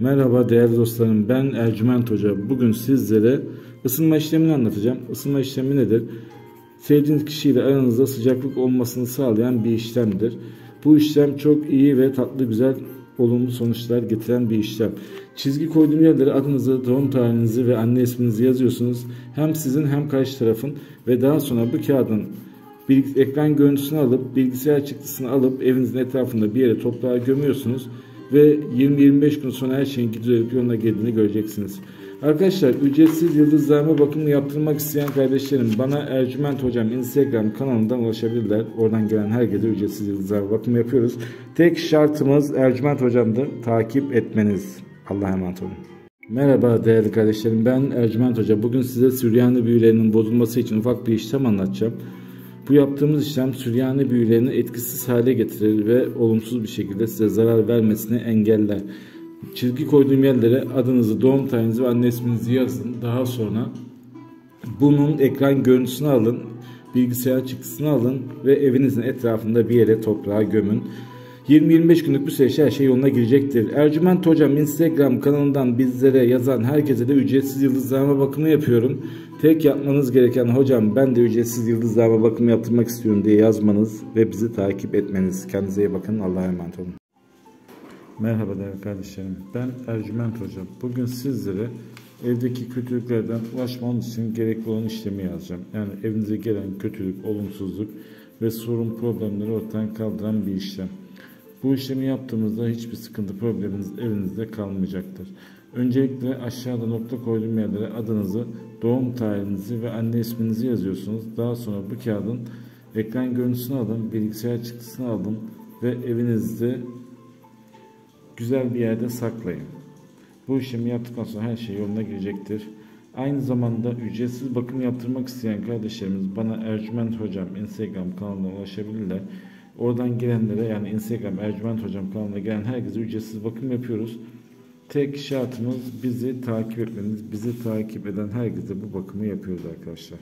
Merhaba değerli dostlarım ben Ercüment Hoca. Bugün sizlere ısınma işlemini anlatacağım. Isınma işlemi nedir? Sevdiğiniz kişiyle aranızda sıcaklık olmasını sağlayan bir işlemdir. Bu işlem çok iyi ve tatlı güzel olumlu sonuçlar getiren bir işlem. Çizgi koyduğum yerlere adınızı, doğum tarihinizi ve anne isminizi yazıyorsunuz. Hem sizin hem karşı tarafın ve daha sonra bu kağıdın bir ekran görüntüsünü alıp bilgisayar çıktısını alıp evinizin etrafında bir yere toprağa gömüyorsunuz ve 20-25 gün sonra her şeyin gidiyor yoluna geldiğini göreceksiniz. Arkadaşlar ücretsiz yıldızlarma bakımını yaptırmak isteyen kardeşlerim bana Ercüment Hocam Instagram kanalından ulaşabilirler. Oradan gelen herkese ücretsiz yıldızlarma bakımı yapıyoruz. Tek şartımız Ercüment Hocam'dır. Takip etmeniz. Allah'a emanet olun. Merhaba değerli kardeşlerim ben Ercüment Hoca. Bugün size Süryani büyülerinin bozulması için ufak bir işlem anlatacağım. Bu yaptığımız işlem Süryani büyülerini etkisiz hale getirir ve olumsuz bir şekilde size zarar vermesini engeller. Çizgi koyduğum yerlere adınızı, doğum tarihinizi ve anne isminizi yazın. Daha sonra bunun ekran görüntüsünü alın, bilgisayar çıktısını alın ve evinizin etrafında bir yere toprağa gömün. 20-25 günlük bir süreç her şey yoluna girecektir. Ercüment Hocam Instagram kanalından bizlere yazan herkese de ücretsiz yıldızlarma bakımı yapıyorum. Tek yapmanız gereken hocam ben de ücretsiz yıldızlarma bakımı yaptırmak istiyorum diye yazmanız ve bizi takip etmeniz. Kendinize iyi bakın. Allah'a emanet olun. Merhaba değerli kardeşlerim. Ben Ercüment Hocam. Bugün sizlere evdeki kötülüklerden ulaşmanız için gerekli olan işlemi yazacağım. Yani evinize gelen kötülük, olumsuzluk ve sorun problemleri ortadan kaldıran bir işlem. Bu işlemi yaptığımızda hiçbir sıkıntı probleminiz evinizde kalmayacaktır. Öncelikle aşağıda nokta koyduğum yerlere adınızı, doğum tarihinizi ve anne isminizi yazıyorsunuz. Daha sonra bu kağıdın ekran görüntüsünü alın, bilgisayar çıktısını alın ve evinizde güzel bir yerde saklayın. Bu işlemi yaptıktan sonra her şey yoluna girecektir. Aynı zamanda ücretsiz bakım yaptırmak isteyen kardeşlerimiz bana Ercüment Hocam Instagram kanalına ulaşabilirler. Oradan gelenlere yani Instagram Ercüment Hocam kanalına gelen herkese ücretsiz bakım yapıyoruz. Tek şartımız bizi takip etmeniz. Bizi takip eden herkese bu bakımı yapıyoruz arkadaşlar.